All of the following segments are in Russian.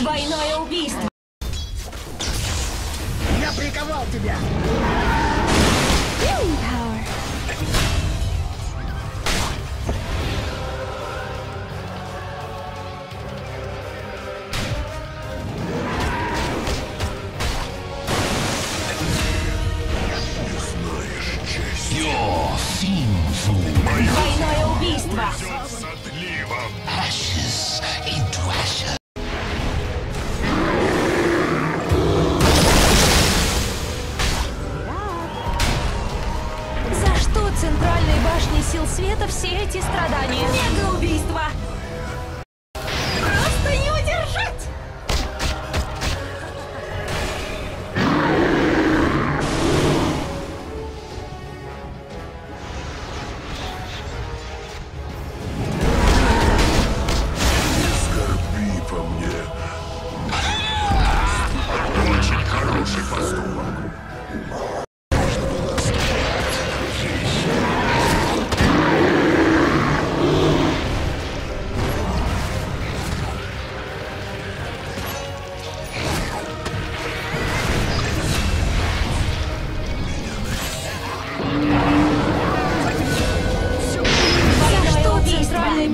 Двойное убийство. Я приковал тебя! Двойное убийство. Отливом.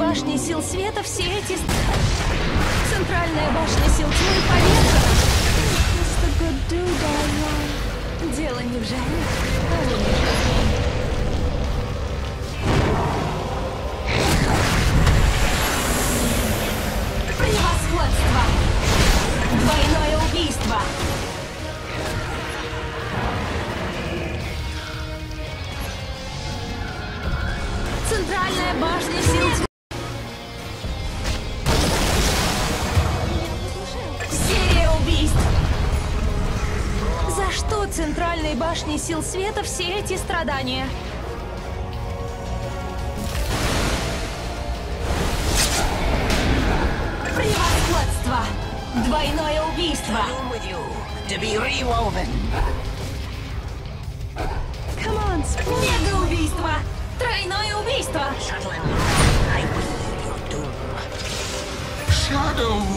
Башне сил света все эти... Центральная башня сил тьмы повержена. Дело не в жаре, а в унижении. Центральной башне сил света все эти страдания? Превосходство! Двойное убийство! Мегаубийство! Тройное убийство! Shuttling,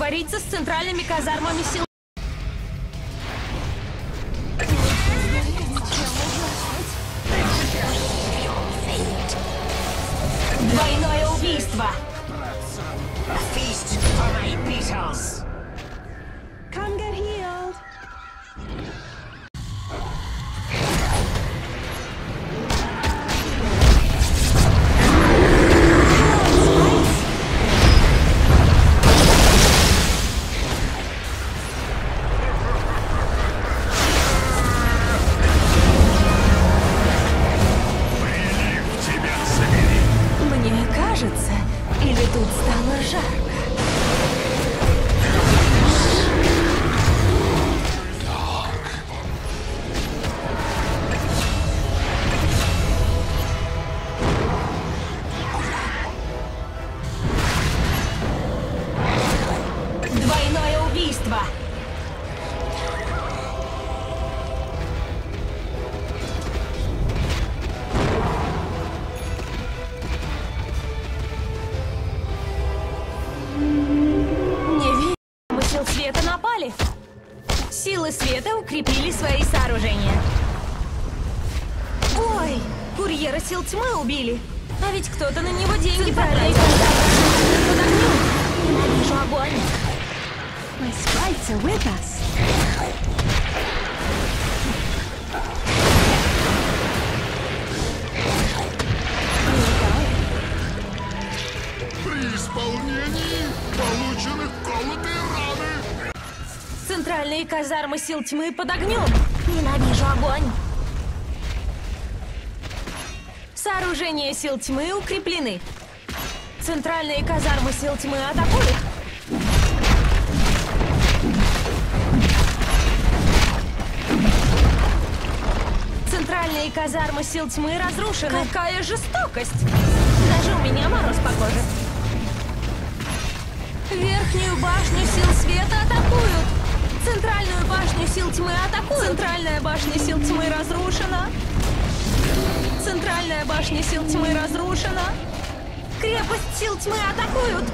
Творится с центральными казармами сил. Укрепили свои сооружения. Ой, курьера сил тьмы убили. А ведь кто-то на него деньги потратил. Под огнем. Ненавижу огонь. My sprites are with us. При исполнении получены колотые раны. Центральные казармы сил тьмы под огнем. Ненавижу огонь. Сооружения сил тьмы укреплены. Центральные казармы сил тьмы атакуют. Центральные казармы сил тьмы разрушены. Какая жестокость! Даже у меня мороз по коже. Верхнюю башню сил света сил тьмы атакуют! Центральная башня сил тьмы разрушена! Центральная башня сил тьмы разрушена! Крепость сил тьмы атакуют!